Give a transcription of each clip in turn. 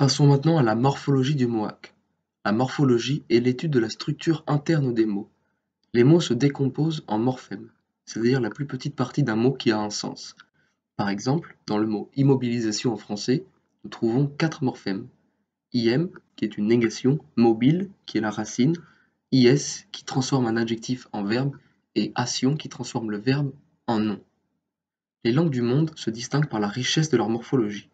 Passons maintenant à la morphologie du mohawk. La morphologie est l'étude de la structure interne des mots. Les mots se décomposent en morphèmes, c'est-à-dire la plus petite partie d'un mot qui a un sens. Par exemple, dans le mot immobilisation en français, nous trouvons quatre morphèmes. IM, qui est une négation, mobile, qui est la racine, IS, qui transforme un adjectif en verbe, et ation, qui transforme le verbe en nom. Les langues du monde se distinguent par la richesse de leur morphologie.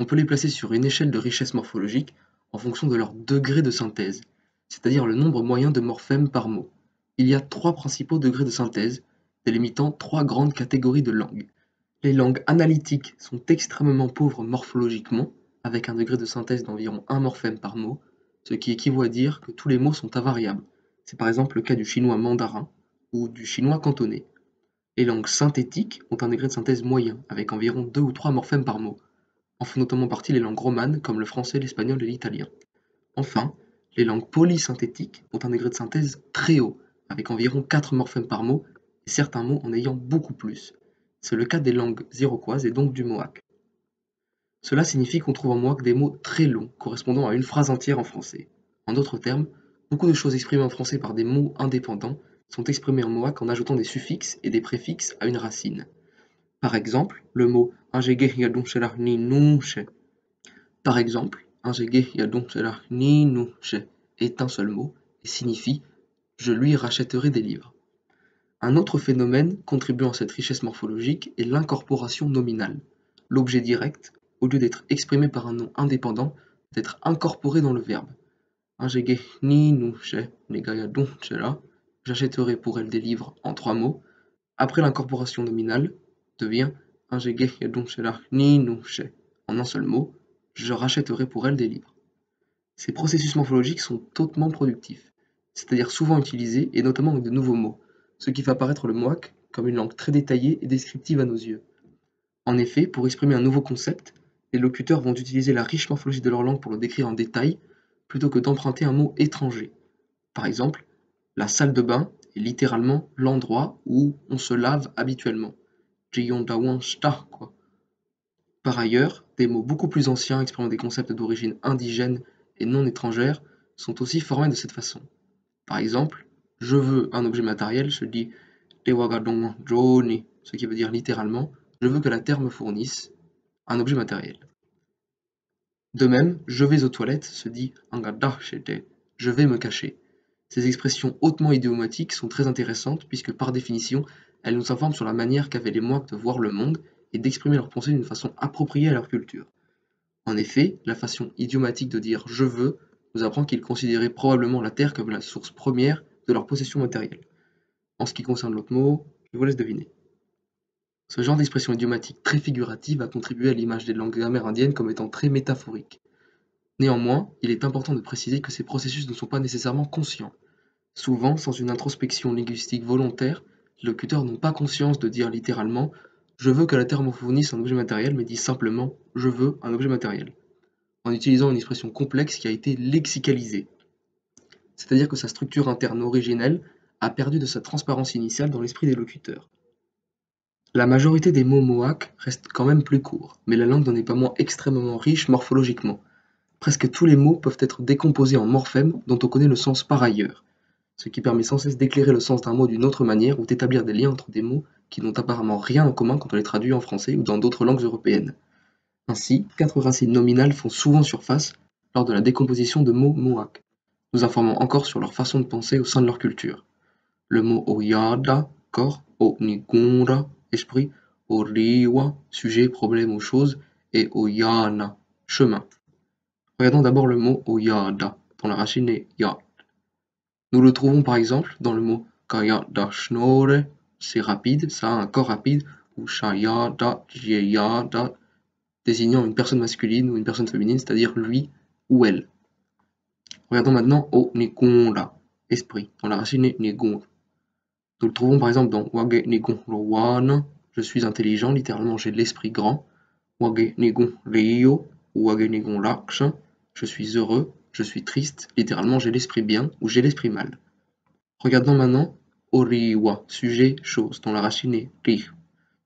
On peut les placer sur une échelle de richesse morphologique en fonction de leur degré de synthèse, c'est-à-dire le nombre moyen de morphèmes par mot. Il y a trois principaux degrés de synthèse, délimitant trois grandes catégories de langues. Les langues analytiques sont extrêmement pauvres morphologiquement, avec un degré de synthèse d'environ un morphème par mot, ce qui équivaut à dire que tous les mots sont invariables. C'est par exemple le cas du chinois mandarin ou du chinois cantonais. Les langues synthétiques ont un degré de synthèse moyen, avec environ deux ou trois morphèmes par mot. En font notamment partie les langues romanes comme le français, l'espagnol et l'italien. Enfin, les langues polysynthétiques ont un degré de synthèse très haut, avec environ 4 morphèmes par mot, et certains mots en ayant beaucoup plus. C'est le cas des langues iroquoises et donc du mohawk. Cela signifie qu'on trouve en mohawk des mots très longs, correspondant à une phrase entière en français. En d'autres termes, beaucoup de choses exprimées en français par des mots indépendants sont exprimées en mohawk en ajoutant des suffixes et des préfixes à une racine. Par exemple, le mot par exemple, est un seul mot et signifie je lui rachèterai des livres. Un autre phénomène contribuant à cette richesse morphologique est l'incorporation nominale. L'objet direct, au lieu d'être exprimé par un nom indépendant, d'être incorporé dans le verbe. J'achèterai pour elle des livres en trois mots. Après l'incorporation nominale, devient en un seul mot, je rachèterai pour elle des livres. Ces processus morphologiques sont hautement productifs c'est-à-dire souvent utilisé et notamment avec de nouveaux mots, ce qui fait apparaître le mohawk comme une langue très détaillée et descriptive à nos yeux. En effet, pour exprimer un nouveau concept, les locuteurs vont utiliser la riche morphologie de leur langue pour le décrire en détail, plutôt que d'emprunter un mot étranger. Par exemple, la salle de bain est littéralement l'endroit où on se lave habituellement. Par ailleurs, des mots beaucoup plus anciens exprimant des concepts d'origine indigène et non étrangère sont aussi formés de cette façon. Par exemple, je veux un objet matériel se dit ce qui veut dire littéralement je veux que la terre me fournisse un objet matériel. De même, je vais aux toilettes se dit je vais me cacher. Ces expressions hautement idiomatiques sont très intéressantes puisque par définition, elles nous informent sur la manière qu'avaient les Mohawks de voir le monde et d'exprimer leurs pensées d'une façon appropriée à leur culture. En effet, la façon idiomatique de dire je veux nous apprend qu'ils considéraient probablement la terre comme la source première de leur possession matérielle. En ce qui concerne l'autre mot, je vous laisse deviner. Ce genre d'expression idiomatique très figurative a contribué à l'image des langues amérindiennes comme étant très métaphorique. Néanmoins, il est important de préciser que ces processus ne sont pas nécessairement conscients. Souvent, sans une introspection linguistique volontaire, les locuteurs n'ont pas conscience de dire littéralement je veux que la terre me un objet matériel, mais disent simplement je veux un objet matériel en utilisant une expression complexe qui a été lexicalisée. C'est-à-dire que sa structure interne originelle a perdu de sa transparence initiale dans l'esprit des locuteurs. La majorité des mots mohawk restent quand même plus courts, mais la langue n'en est pas moins extrêmement riche morphologiquement. Presque tous les mots peuvent être décomposés en morphèmes dont on connaît le sens par ailleurs, ce qui permet sans cesse d'éclairer le sens d'un mot d'une autre manière ou d'établir des liens entre des mots qui n'ont apparemment rien en commun quand on les traduit en français ou dans d'autres langues européennes. Ainsi, quatre racines nominales font souvent surface lors de la décomposition de mots mohawk, nous informant encore sur leur façon de penser au sein de leur culture. Le mot oyada, corps, onigunra, esprit, oriwa, sujet, problème ou chose, et oyana, chemin. Regardons d'abord le mot oyada, dont la racine est yad. Nous le trouvons par exemple dans le mot kayada shnore, c'est rapide, ça a un corps rapide, ou shayada, jeyada, désignant une personne masculine ou une personne féminine, c'est-à-dire lui ou elle. Regardons maintenant au Nikonda, esprit, dans la racine Nigon. Nous le trouvons par exemple dans Wage Rowan, je suis intelligent, littéralement j'ai l'esprit grand. Wage Nigon Rio, ou Wage Laksh, je suis heureux, je suis triste, littéralement j'ai l'esprit bien ou j'ai l'esprit mal. Regardons maintenant Oriwa, sujet, chose, dans la racine Ri.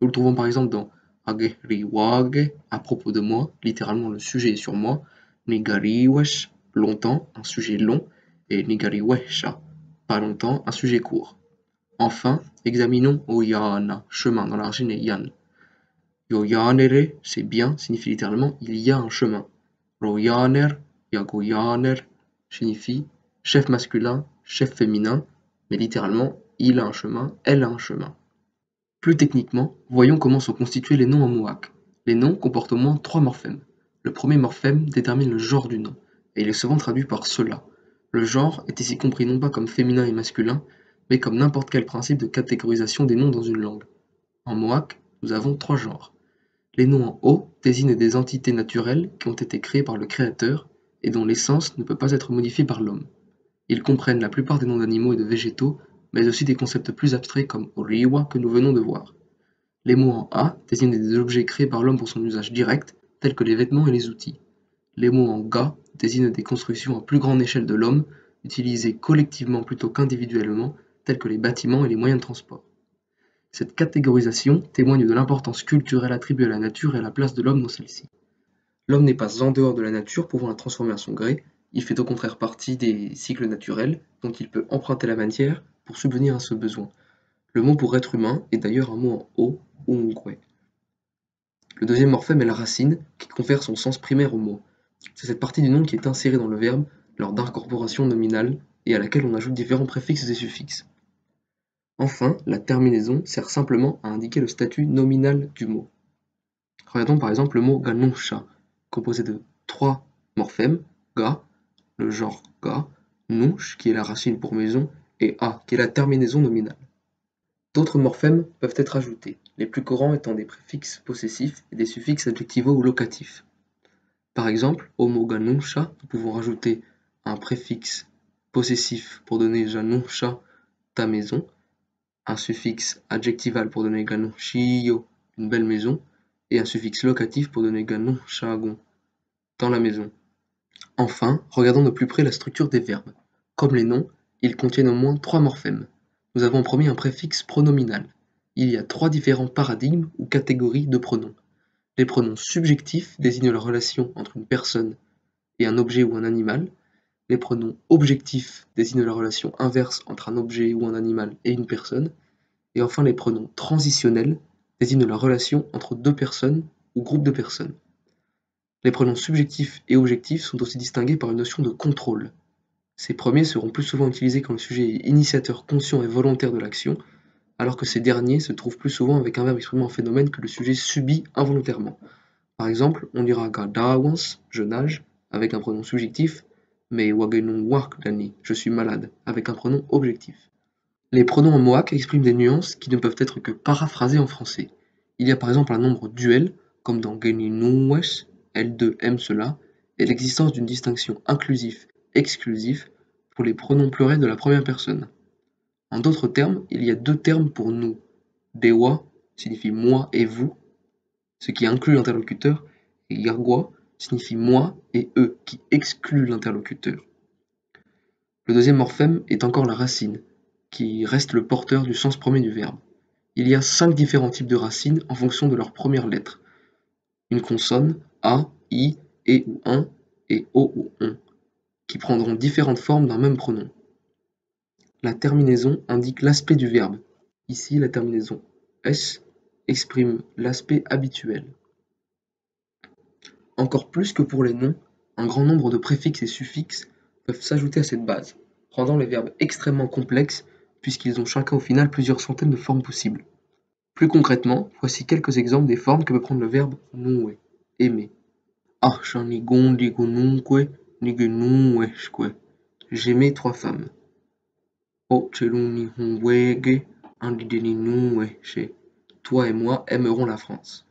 Nous le trouvons par exemple dans à propos de moi, littéralement le sujet est sur moi, nigariwesh, longtemps, un sujet long, et nigariwesha, pas longtemps, un sujet court. Enfin, examinons oyana, chemin dans la racine yan. Yoyanere, c'est bien, signifie littéralement il y a un chemin. Royaner, signifie chef masculin, chef féminin, mais littéralement il a un chemin, elle a un chemin. Plus techniquement, voyons comment sont constitués les noms en mohawk. Les noms comportent au moins trois morphèmes. Le premier morphème détermine le genre du nom, et il est souvent traduit par cela. Le genre est ici compris non pas comme féminin et masculin, mais comme n'importe quel principe de catégorisation des noms dans une langue. En mohawk, nous avons trois genres. Les noms en haut désignent des entités naturelles qui ont été créées par le créateur et dont l'essence ne peut pas être modifiée par l'homme. Ils comprennent la plupart des noms d'animaux et de végétaux, mais aussi des concepts plus abstraits comme Oriwa que nous venons de voir. Les mots en A désignent des objets créés par l'homme pour son usage direct, tels que les vêtements et les outils. Les mots en Ga désignent des constructions à plus grande échelle de l'homme, utilisées collectivement plutôt qu'individuellement, tels que les bâtiments et les moyens de transport. Cette catégorisation témoigne de l'importance culturelle attribuée à la nature et à la place de l'homme dans celle-ci. L'homme n'est pas en dehors de la nature pouvant la transformer à son gré, il fait au contraire partie des cycles naturels dont il peut emprunter la matière pour subvenir à ce besoin. Le mot pour être humain est d'ailleurs un mot en o ou. Le deuxième morphème est la racine qui confère son sens primaire au mot. C'est cette partie du nom qui est insérée dans le verbe lors d'incorporation nominale et à laquelle on ajoute différents préfixes et suffixes. Enfin, la terminaison sert simplement à indiquer le statut nominal du mot. Regardons par exemple le mot ganonsha, composé de trois morphèmes, ga, le genre ga, nush, qui est la racine pour maison, et a, qui est la terminaison nominale. D'autres morphèmes peuvent être ajoutés, les plus courants étant des préfixes possessifs et des suffixes adjectivaux ou locatifs. Par exemple, au mot ganonsha, nous pouvons rajouter un préfixe possessif pour donner janonsha, ta maison, un suffixe adjectival pour donner ganon shiyo, une belle maison, et un suffixe locatif pour donner ganon shagon, dans la maison. Enfin, regardons de plus près la structure des verbes. Comme les noms, ils contiennent au moins trois morphèmes. Nous avons en premier un préfixe pronominal. Il y a trois différents paradigmes ou catégories de pronoms. Les pronoms subjectifs désignent la relation entre une personne et un objet ou un animal. Les pronoms objectifs désignent la relation inverse entre un objet ou un animal et une personne. Et enfin, les pronoms transitionnels désignent la relation entre deux personnes ou groupes de personnes. Les pronoms subjectifs et objectifs sont aussi distingués par une notion de contrôle. Ces premiers seront plus souvent utilisés quand le sujet est initiateur conscient et volontaire de l'action, alors que ces derniers se trouvent plus souvent avec un verbe exprimant un phénomène que le sujet subit involontairement. Par exemple, on dira gadawans, je nage, avec un pronom subjectif, mais wagenung wak dani, je suis malade, avec un pronom objectif. Les pronoms en mohawk expriment des nuances qui ne peuvent être que paraphrasées en français. Il y a par exemple un nombre duel, comme dans Geni L2 aime cela, et l'existence d'une distinction inclusif-exclusif pour les pronoms pluriels de la première personne. En d'autres termes, il y a deux termes pour nous. Dewa signifie moi et vous, ce qui inclut l'interlocuteur, et Yargwa signifie moi et eux, qui exclut l'interlocuteur. Le deuxième morphème est encore la racine, qui reste le porteur du sens premier du verbe. Il y a cinq différents types de racines en fonction de leur première lettre. Une consonne, A, I, E ou un, et O ou on, qui prendront différentes formes d'un même pronom. La terminaison indique l'aspect du verbe. Ici, la terminaison S exprime l'aspect habituel. Encore plus que pour les noms, un grand nombre de préfixes et suffixes peuvent s'ajouter à cette base, rendant les verbes extrêmement complexes puisqu'ils ont chacun au final plusieurs centaines de formes possibles. Plus concrètement, voici quelques exemples des formes que peut prendre le verbe nouer, aimer. J'aimais trois femmes. Toi et moi aimerons la France.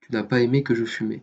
Tu n'as pas aimé que je fumais.